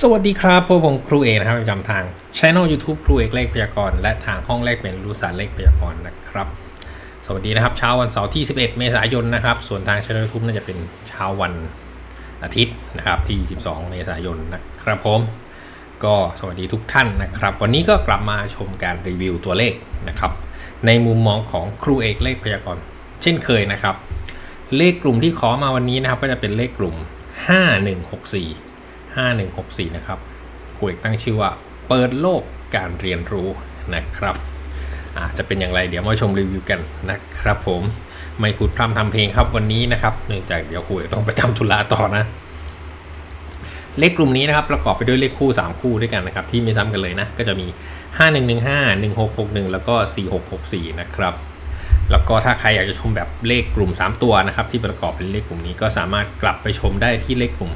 สวัสดีครับพวกผมครูเอกนะครับประจำทางช่อง YouTube ครูเอกเลขพยากรณ์และทางห้องเลขเป็นรู้ศาสตร์เลขพยากรณ์นะครับ สวัสดีนะครับเช้าวันเสาร์ที่ 11 เมษายนนะครับ ส่วนทางช่อง YouTube น่าจะเป็นเช้าวันอาทิตย์นะครับที่ 12 เมษายนนะครับผม ก็สวัสดีทุกท่านนะครับ วันนี้ก็กลับมาชมการรีวิวตัวเลขนะครับ ในมุมมองของครูเอกเลขพยากรณ์เช่นเคยนะครับ เลขกลุ่มที่ขอมาวันนี้นะครับ ก็จะเป็นเลขกลุ่ม 5164 5164 นะครับครูเอกตั้งชื่อว่าเปิดโลกการเรียนรู้นะครับอาจะเป็นอย่างไรเดี๋ยวมาชมรีวิวกันนะครับผมไม่พูดพร่ำทำเพลงครับวันนี้นะครับเนื่องจากเดี๋ยวครูเอกต้องไปทำธุระต่อนะ เลขกลุ่มนี้นะครับประกอบไปด้วยเลขคู่ 3 คู่ด้วยกันนะครับที่ไม่ซ้ำกันเลยนะ ก็จะมี 5115 1661 แล้วก็ 4664 นะครับ แล้วก็ถ้าใครอยากจะชมแบบเลขกลุ่ม 3 ตัวนะครับที่ประกอบเป็นเลขกลุ่มนี้ก็สามารถกลับไปชมได้ที่เลขกลุ่ม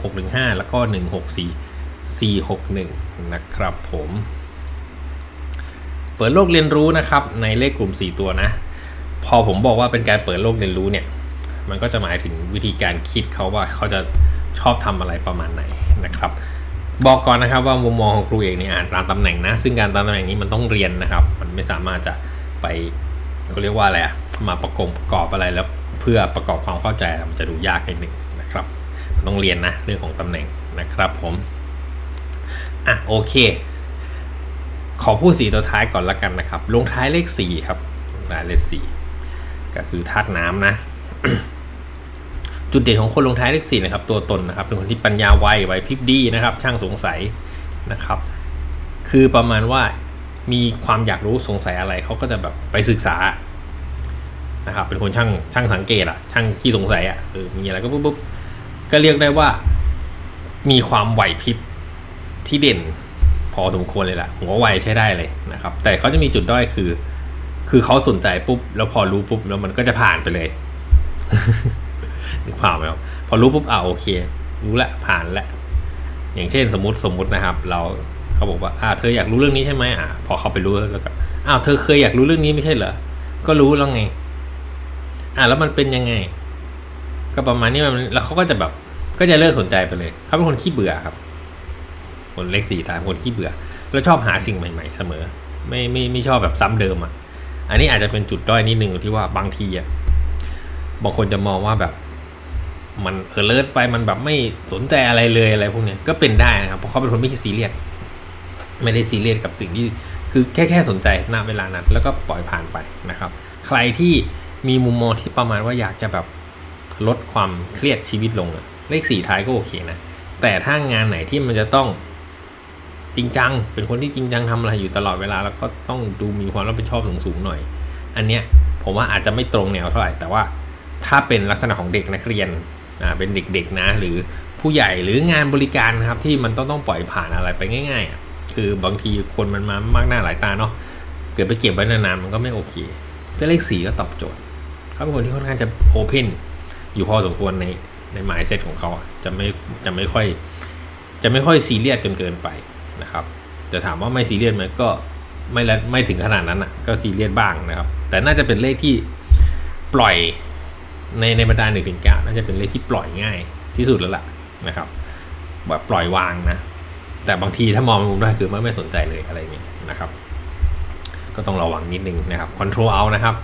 516615 แล้วก็114461 นะครับผม เปิดโลกเรียนรู้นะครับในเลขกลุ่ม 4 ตัวนะ พอผมบอกว่าเป็นการเปิดโลกเรียนรู้เนี่ย มันก็จะหมายถึงวิธีการคิดเขาว่าเขาจะชอบทำอะไรประมาณไหนนะครับบอกก่อนนะครับว่ามุมมองของครูเอกเนี่ยอ่านตามตำแหน่งนะ ซึ่งการตามตำแหน่งนี้มันต้องเรียนนะครับ มันไม่สามารถจะไป เขาเรียกว่าอะไรอะมาประกบประกอบอะไรแล้วเพื่อประกอบความเข้าใจมันจะดูยากนิดหนึ่งนะครับต้องเรียนนะเรื่องของตำแหน่งนะครับผมอะโอเค ขอพูดสีตัวท้ายก่อนละกันนะครับ ลงท้ายเลขสี่ครับลงท้ายเลขสี่ก็คือธาตุน้ำนะ จุดเด่นของคนลงท้ายเลขสี่นะครับ ตัวตนนะครับเป็นคนที่ปัญญาไวไหวพริบดีนะครับ ช่างสงสัยนะครับ คือประมาณว่า มีความอยากรู้สงสัยอะไรเขาก็จะแบบไปศึกษานะครับเป็นคนช่างช่างสังเกตอะช่างที่สงสัยอะเออมีอะไรก็ปุ๊บปุ๊บก็เรียกได้ว่า มีความไหวพริบที่เด่นพอสมควรเลยล่ะหัวไวใช้ได้เลยนะครับ แต่เขาจะมีจุดด้อยคือ คือเขาสนใจปุ๊บ แล้วพอรู้ปุ๊บแล้วมันก็จะผ่านไปเลยนึกภาพไหมครับพอรู้ปุ๊บอ่าโอเค รู้ละผ่านละอย่างเช่นสมมติสมมตินะครับ เรา เขาบอกว่าอ่าเธออยากรู้เรื่องนี้ใช่ไหมอ่าพอเขาไปรู้แล้วก็อ้าวเธอเคยอยากรู้เรื่องนี้ไม่ใช่เหรอก็รู้แล้วไง อ่าแล้วมันเป็นยังไง ก็ประมาณนี้มันแล้วเขาก็จะแบบ ก็จะเลิกสนใจไปเลยเขาเป็นคนขี้เบื่อครับ คนเลขสี่ตาคนขี้เบื่อ แล้วชอบหาสิ่งใหม่ๆ เสมอ ไม่ไม่ไม่ชอบแบบซ้ำเดิมอะ อันนี้อาจจะเป็นจุดด้อยนิดนึงที่ว่าบางทีอะบางคนจะมองว่าแบบมันเออเลิศไปมันแบบไม่สนใจอะไรเลยอะไรพวกเนี้ยก็เป็นได้นะครับเพราะเขาเป็นคนไม่ซีเรียส ไม่ได้ซีเรียสกับสิ่งที่คือแค่แค่สนใจณเวลานั้นแล้วก็ปล่อยผ่านไปนะครับ ใครที่มีมุมมองที่ประมาณว่าอยากจะแบบลดความเครียดชีวิตลงเลขสี่ท้ายก็โอเคนะ แต่ถ้างานไหนที่มันจะต้องจริงจัง เป็นคนที่จริงจังทำอะไรอยู่ตลอดเวลา แล้วก็ต้องดูมีความรับผิดชอบสูงๆหน่อย อันเนี้ยผมว่าอาจจะไม่ตรงแนวเท่าไหร่ แต่ว่าถ้าเป็นลักษณะของเด็กนักเรียนอ่าเป็นเด็กๆนะ หรือผู้ใหญ่หรืองานบริการนะครับที่มันต้องต้องปล่อยผ่านอะไรไปง่ายๆอะ คือบางทีคนมันมามากหน้าหลายตาเนาะเกิดไปเก็บไว้นานๆมันก็ไม่โอเค ก็เลขสี่ก็ตอบโจทย์เขาเป็นคนที่ค่อนข้างจะโอเพนอยู่พอสมควรในในหมายเซตของเขาจะไม่จะไม่ค่อย จะไม่ค่อยซีเรียสจนเกินไปนะครับจะถามว่าไม่ซีเรียสไหมก็ไม่ละไม่ถึงขนาดนั้นอะก็ซีเรียสบ้างนะครับ แต่น่าจะเป็นเลขที่ปล่อยในในบรรดาหนึ่งถึงเก้าน่าจะเป็นเลขที่ปล่อยง่ายที่สุดแล้วล่ะนะครับแบบปล่อยวางนะ แต่บางทีถ้ามองมุมได้คือไม่ไม่สนใจเลยอะไรเงี้ยนะครับ ก็ต้องระวังนิดนึงนะครับคอนโทรลเอานะครับ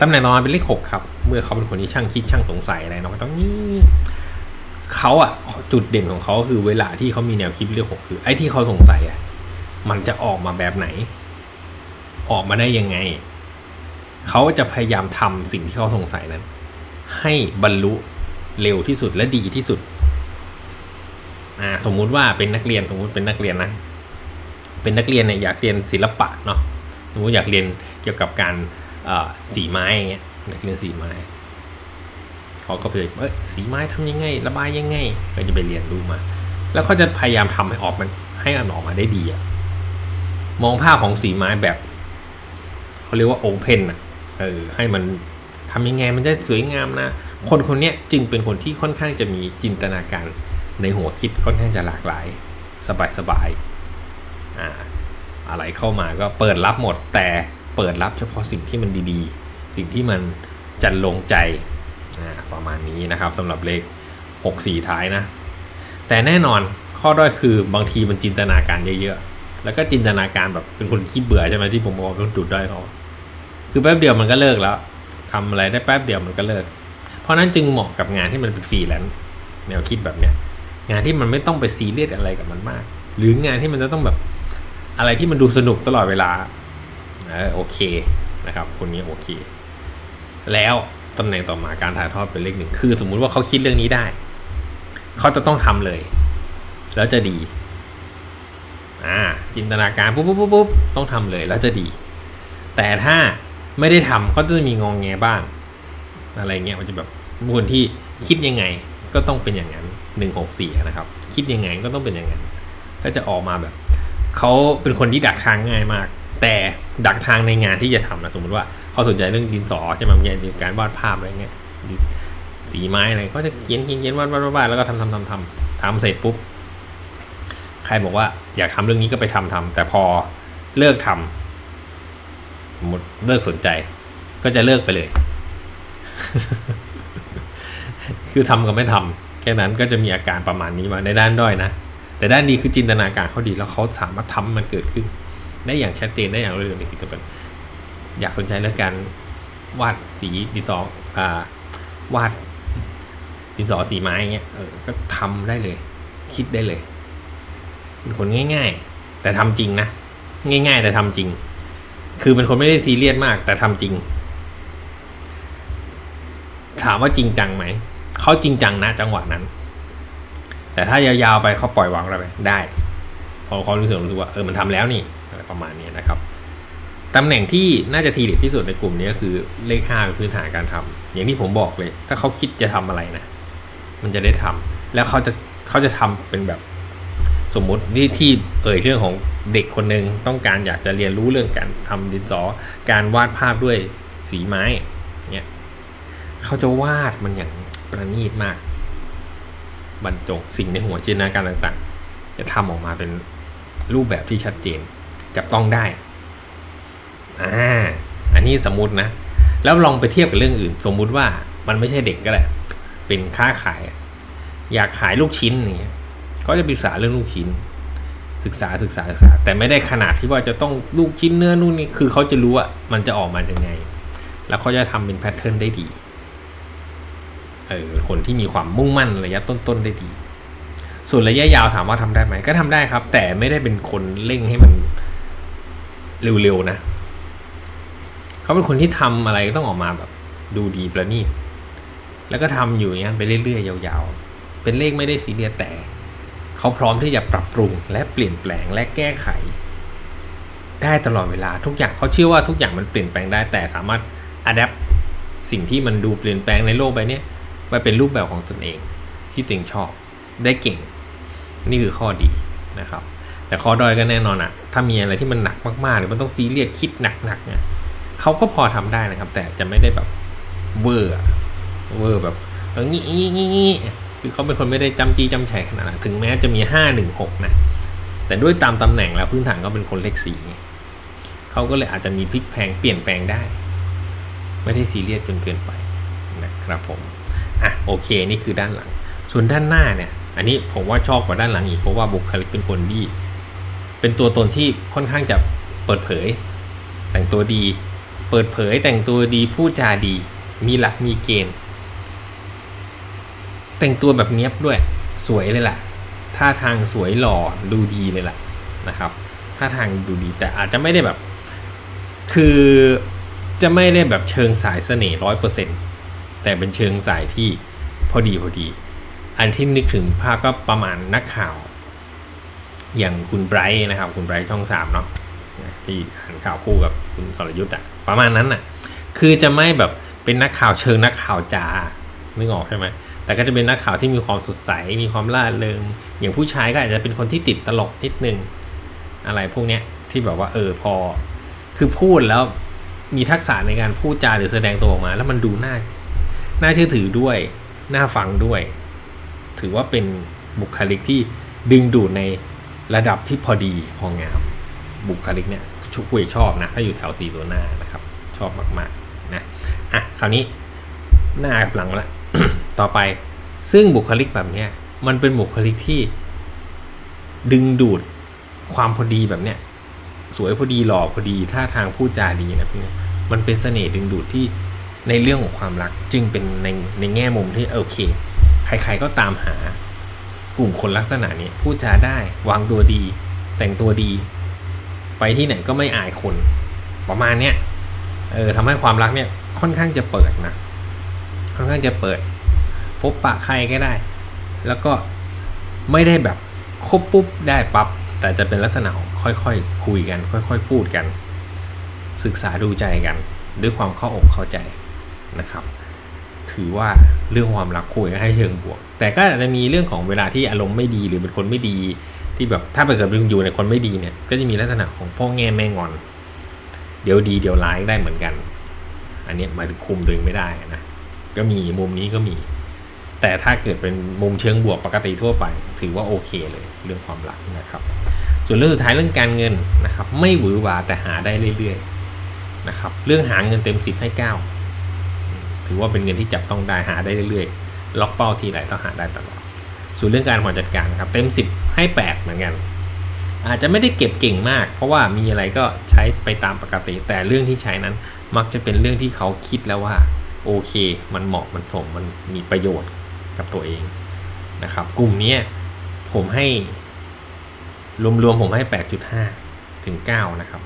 ตำแหน่งนอนเป็นเลขหกครับ เมื่อเขาเป็นคนที่ช่างคิดช่างสงสัยอะไรเนาะต้องนี่เขาอะจุดเด่นของเขาคือเวลาที่เขามีแนวคิดเลขหกคือ ไอ้ที่เขาสงสัยอะมันจะออกมาแบบไหน ออกมาได้ยังไง เขาจะพยายามทำสิ่งที่เขาสงสัยนั้น ให้บรรลุเร็วที่สุดและดีที่สุด อ่าสมมุติว่าเป็นนักเรียนสมมุติเป็นนักเรียนนะเป็นนักเรียนเนี่ยอยากเรียนศิลปะเนาะสมมติอยากเรียนเกี่ยวกับการสีไม้อย่างเงี้ยนักเรียนสีไม้เขาก็ไปเอ้ยสีไม้ทำยังไง ระบายยังไง ก็จะไปเรียนรู้มา แล้วเขาจะพยายามทำให้ออกมันให้มันออกมาได้ดีอะมองภาพของสีไม้แบบเขาเรียกว่าโอเพนอะเออให้มันทำยังไงมันจะสวยงามนะ คนคนนี้จึงเป็นคนที่ค่อนข้างจะมีจินตนาการ ในหัวคิดค่อนข้างจะหลากหลาย สบายสบายอ่าอะไรเข้ามาก็เปิดรับหมด แต่เปิดรับเฉพาะสิ่งที่มันดีๆ สิ่งที่มันจันลงใจประมาณนี้นะครับสำหรับเลข 6 4 ท้ายนะ แต่แน่นอนข้อด้อยคือบางทีมันจินตนาการเยอะๆ แล้วก็จินตนาการแบบเป็นคนขี้เบื่อใช่ไหมที่ผมบอกเป็นจุดด้อยเขาคือแป๊บเดียวมันก็เลิกแล้วทำอะไรได้แป๊บเดียวมันก็เลิก เพราะนั้นจึงเหมาะกับงานที่มันเป็นฟรีแลนซ์แนวคิดแบบเนี้ย งานที่มันไม่ต้องไปซีเรียสอะไรกับมันมาก หรืองานที่มันจะต้องแบบอะไรที่มันดูสนุกตลอดเวลาเออโอเคนะครับคนนี้โอเค แล้วตำแหน่งต่อมาการถ่ายทอดเป็นเลขหนึ่งคือ สมมุติว่าเขาคิดเรื่องนี้ได้ เขาจะต้องทำเลย แล้วจะดีอ่าจินตนาการปุ๊บปุ๊บปุ๊บปุ๊บต้องทำเลยแล้วจะดี แต่ถ้าไม่ได้ทำก็จะมีงองแงบ้าง อะไรเงี้ยมันจะแบบคนที่คิดยังไง ก็ต้องเป็นอย่างนั้นหนึ่งหกสี่นะครับ คิดยังไงก็ต้องเป็นอย่างนั้น ก็จะออกมาแบบเขาเป็นคนที่ดักทางง่ายมาก แต่ดักทางในงานที่จะทำนะสมมติว่าเขาสนใจเรื่องดินสอใช่ไหมมีการวาดภาพอะไรเงี้ยสีไม้อะไรเขาจะเขียนเขียนเขียนวาดวาดวาดแล้วก็ทำทำทำทำทำเสร็จปุ๊บใครบอกว่าอยากทำเรื่องนี้ก็ไปทำทำแต่พอเลิกทำสมมติเลิกสนใจ ก็จะเลิกไปเลย คือทำกับไม่ทำแค่นั้นก็จะมีอาการประมาณนี้มาในด้านด้อยนะ แต่ด้านดีคือจินตนาการเขาดีแล้วเขาสามารถทำมันเกิดขึ้น ได้อย่างชัดเจนได้อย่างรวดเร็วในสิ่งที่เป็นอยากสนใจเรื่องการวาดสีดินสออ่าวาดดินสอสีไม้เงี้ยเออก็ทำได้เลย คิดได้เลยเป็นคนง่าย ๆ แต่ทำจริงนะง่าย ๆ แต่ทำจริง คือเป็นคนไม่ได้ซีเรียสมาก แต่ทำจริง ถามว่าจริงจังไหม เขาจริงจังนะจังหวะนั้น แต่ถ้ายาวๆไปเขาปล่อยวางเราไปได้พอเขารู้สึกรู้สึกว่าเออมันทำแล้วนี่อะไรประมาณนี้นะครับตำแหน่งที่น่าจะทีเด็ดที่สุดในกลุ่มนี้ก็คือเลขห้าเป็นพื้นฐานการทำอย่างที่ผมบอกเลย ถ้าเขาคิดจะทำอะไรนะ มันจะได้ทำแล้วเขาจะเขาจะทำเป็นแบบสมมุติที่ที่เอ่ยเรื่องของเด็กคนหนึ่งต้องการอยากจะเรียนรู้เรื่องการทำดินสอการวาดภาพด้วยสีไม้เนี่ยเขาจะวาดมันอย่าง ประณีตมาก บรรจงสิ่งในหัวจินตนาการต่างๆ จะทำออกมาเป็นรูปแบบที่ชัดเจน จับต้องได้อ่าอันนี้สมมตินะ แล้วลองไปเทียบกับเรื่องอื่น สมมุติว่ามันไม่ใช่เด็กก็แหละเป็นค้าขาย อยากขายลูกชิ้นอย่างเงี้ยก็จะศึกษาเรื่องลูกชิ้น ศึกษาศึกษาศึกษา แต่ไม่ได้ขนาดที่ว่าจะต้องลูกชิ้นเนื้อนู่นนี่คือเขาจะรู้ว่ามันจะออกมายังไง แล้วเขาจะทำเป็นแพทเทิร์นได้ดี เออคนที่มีความมุ่งมั่นระยะต้นๆได้ดี ส่วนระยะยาวถามว่าทำได้ไหมก็ทำได้ครับ แต่ไม่ได้เป็นคนเร่งให้มันเร็วๆนะเขาเป็นคนที่ทำอะไรต้องออกมาแบบ ดูดีประณีตแล้วก็ทำอยู่อย่างนี้ไปเรื่อยๆยาวๆ เป็นเลขไม่ได้สีเรียแต่เขาพร้อมที่จะปรับปรุง และเปลี่ยนแปลงและแก้ไข ได้ตลอดเวลาทุกอย่างเขาเชื่อว่าทุกอย่างมันเปลี่ยนแปลงได้แต่สามารถอัดแอปสิ่งที่มันดูเปลี่ยนแปลงในโลกใบนี้ ไปเป็นรูปแบบของตนเองที่ตัวเองชอบได้เก่ง นี่คือข้อดีนะครับ แต่ข้อด้อยก็แน่นอนอะถ้ามีอะไรที่มันหนักมากๆหรือมันต้องซีเรียสคิดหนักๆเนี่ยเขาก็พอทำได้นะครับ แต่จะไม่ได้แบบเวอร์เวอร์แบบเอองี้งี้งี้คือเขาเป็นคนไม่ได้จำจีจำชัยขนาดนั้นถึงแม้จะมีห้าหนึ่งหกนะแต่ด้วยตามตำแหน่งแล้วพื้นฐานก็เป็นคนเลขสี่เขาก็เลยอาจจะมีพลิกแพงเปลี่ยนแปลงได้ ไม่ได้ซีเรียสจนเกินไปนะครับผม อะโอเคนี่คือด้านหลัง ส่วนด้านหน้าเนี่ย อันนี้ผมว่าชอบกว่าด้านหลังอีกเพราะว่าบุคลิกเป็นคนที่เป็นตัวตนที่ค่อนข้างจะเปิดเผย แต่งตัวดี เปิดเผยแต่งตัวดีพูดจาดี มีหลักมีเกณฑ์ แต่งตัวแบบเนี้ยบด้วยสวยเลยล่ะท่าทางสวยหล่อดูดีเลยล่ะนะครับท่าทางดูดีแต่อาจจะไม่ได้แบบ คือจะไม่ได้แบบเชิงสายเสน่ห์ร้อยเปอร์เซ็นต์ แต่เป็นเชิงสายที่พอดีพอดี อันที่นึกถึงภาพก็ประมาณนักข่าว อย่างคุณไบรท์นะครับ คุณไบรท์ช่องสามเนาะที่อ่านข่าวคู่กับคุณสรยุทธ์อะประมาณนั้นน่ะคือจะไม่แบบเป็นนักข่าวเชิงนักข่าวจ๋าไม่ออกใช่ไหมแต่ก็จะเป็นนักข่าวที่มีความสดใส มีความล่าเริง อย่างผู้ชายก็อาจจะเป็นคนที่ติดตลกนิดนึง อะไรพวกเนี้ยที่แบบว่าเออพอ คือพูดแล้วมีทักษะในการพูดจาหรือแสดงตัวออกมา แล้วมันดูน่า น่าเชื่อถือด้วย น่าฟังด้วย ถือว่าเป็นบุคลิกที่ดึงดูดในระดับที่พอดีพองาม บุคลิกเนี่ยชุกุยชอบนะ ถ้าอยู่แถวสีตัวหน้านะครับ ชอบมากๆนะอะคราวนี้หน้ากับหลังละต่อไปซึ่งบุคลิกแบบเนี้ยมันเป็นบุคลิกที่ ดึงดูดความพอดีแบบเนี้ยสวยพอดีหล่อพอดีท่าทางพูดจาดีนะพวกเนี้ยมันเป็นเสน่ห์ดึงดูดที่ ในเรื่องของความรักจึงเป็นในในแง่มุมที่โอเค ใครๆก็ตามหากลุ่มคนลักษณะนี้พูดจาได้วางตัวดี แต่งตัวดี ไปที่ไหนก็ไม่อายคน ประมาณเนี้ยเออทำให้ความรักเนี่ยค่อนข้างจะเปิดนะค่อนข้างจะเปิด พบปะใครก็ได้ แล้วก็ไม่ได้แบบคบปุ๊บได้ปับ๊บแต่จะเป็นลักษณะของค่อยๆคคุยกัน ค่อยๆพูดกัน ศึกษาดูใจกัน ด้วยความเข้าอกเข้าใจ นะครับ ถือว่าเรื่องความรักคุยกันให้เชิงบวก แต่ก็อาจจะมีเรื่องของเวลาที่อารมณ์ไม่ดีหรือเป็นคนไม่ดีที่แบบถ้าไปเกิดเป็นอยู่ในคนไม่ดีเนี่ย ก็จะมีลักษณะของพ่อแง่แม่งอน เดี๋ยวดีเดี๋ยวร้ายได้เหมือนกัน อันนี้หมายถึงคุมตัวเองไม่ได้นะก็มีมุมนี้ก็มี แต่ถ้าเกิดเป็นมุมเชิงบวกปกติทั่วไป ถือว่าโอเคเลยเรื่องความรักนะครับ ส่วนเรื่องสุดท้ายเรื่องการเงินนะครับ ไม่หวือหวาแต่หาได้เรื่อยๆนะครับ เรื่องหาเงินเต็มสิบให้เก้า ถือว่าเป็นเงินที่จับต้องได้หาได้เรื่อยๆ ล็อกเป้าทีไรต้องหาได้ตลอด ส่วนเรื่องการบริหารจัดการครับเต็มสิบให้แปดเหมือนกัน อาจจะไม่ได้เก็บเก่งมาก เพราะว่ามีอะไรก็ใช้ไปตามปกติ แต่เรื่องที่ใช้นั้นมักจะเป็นเรื่องที่เขาคิดแล้วว่าโอเค มันเหมาะมันสมมันมีประโยชน์กับตัวเองนะครับ กลุ่มนี้ผมให้รวมๆผมให้ 8.5 ถึง 9 นะครับ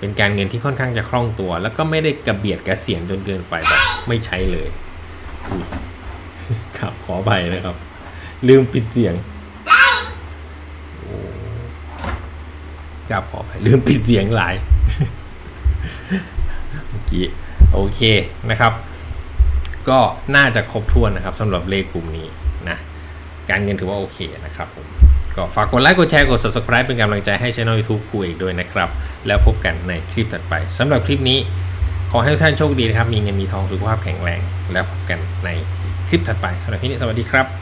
เป็นการเงินที่ค่อนข้างจะคล่องตัว แล้วก็ไม่ได้กระเบียดกระเสียนจนเกินไปแบบไม่ใช้เลยครับขอไปนะครับ ลืมปิดเสียงครับขอไปลืมปิดเสียงหลายเมื่อกี้โอเคนะครับ ก็น่าจะครบถ้วนนะครับสำหรับเลขกลุ่มนี้นะการเงินถือว่าโอเคนะครับผม ก็ฝากกดไลค์ กดแชร์ กด subscribe เป็นกำลังใจให้ช่อง YouTube คุยอีกด้วยนะครับ แล้วพบกันในคลิปถัดไปสำหรับคลิปนี้ ขอให้ทุกท่านโชคดีนะครับ มีเงินมีทองสุขภาพแข็งแรง แล้วพบกันในคลิปถัดไปสำหรับที่นี้สวัสดีครับ